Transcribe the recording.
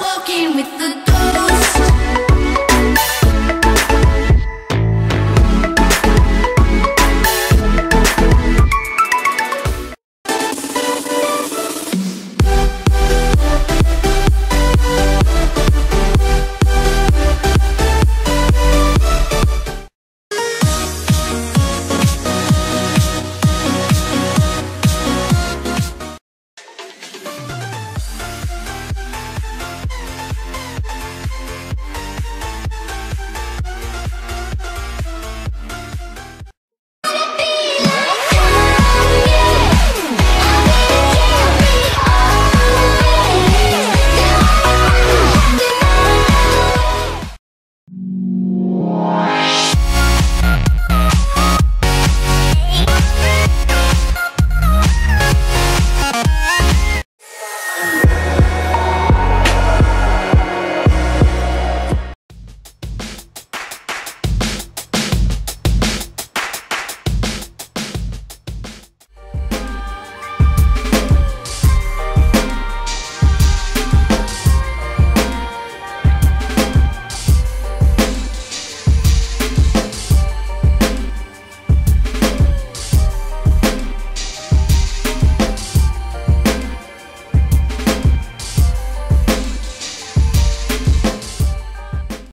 walking with the